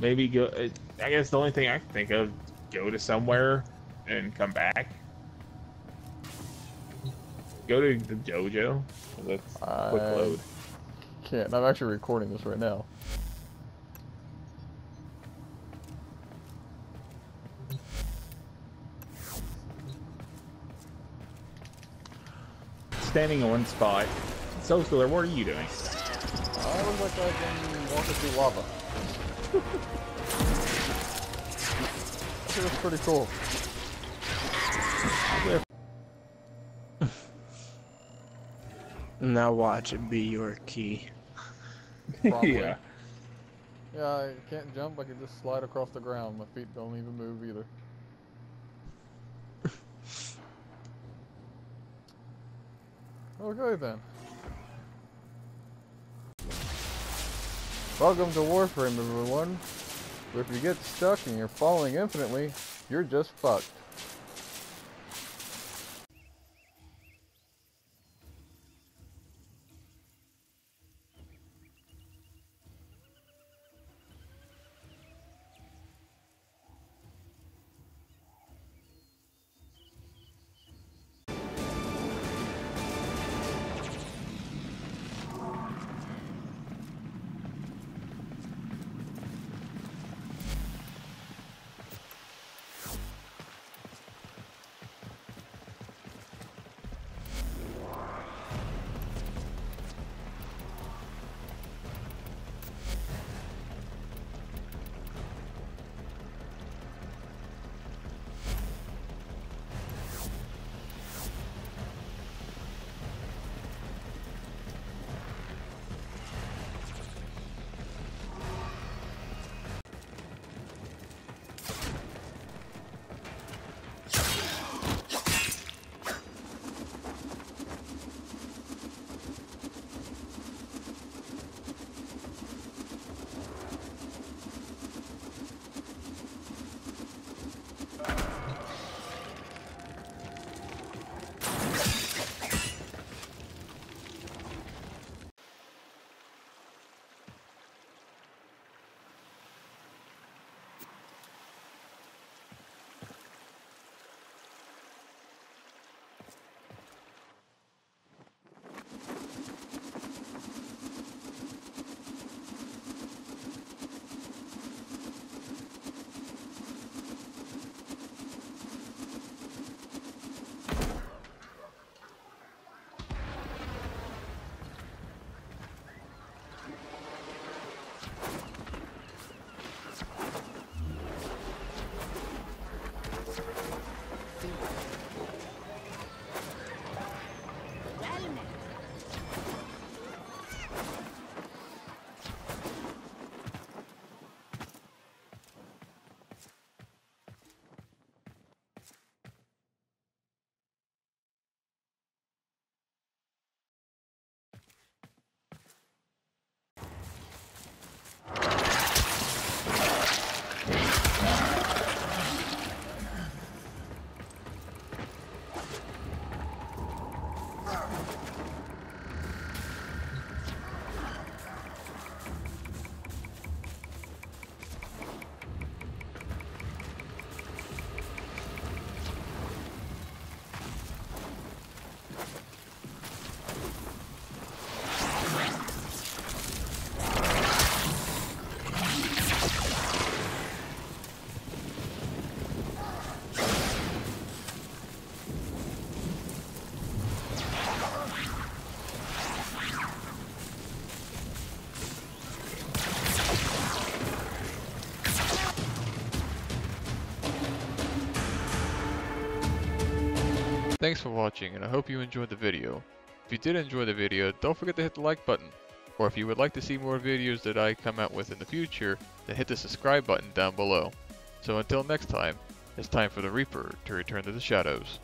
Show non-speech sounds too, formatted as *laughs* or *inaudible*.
maybe go. uh, I guess the only thing I can think of, go to somewhere and come back. Go to the dojo. That's quick I- load. Can't. I'm actually recording this right now. Standing in one spot. So, Schooler, what are you doing? I look like I've been walking through lava. *laughs* It was pretty cool. *laughs* Now watch it be your key. *laughs* Yeah. Yeah, I can't jump. I can just slide across the ground. My feet don't even move either. okay then. Welcome to Warframe, everyone. If you get stuck and you're falling infinitely, you're just fucked. Thanks for watching and I hope you enjoyed the video. If you did enjoy the video, don't forget to hit the like button. Or if you would like to see more videos that I come out with in the future, then hit the subscribe button down below. So until next time, it's time for the Reaper to return to the shadows.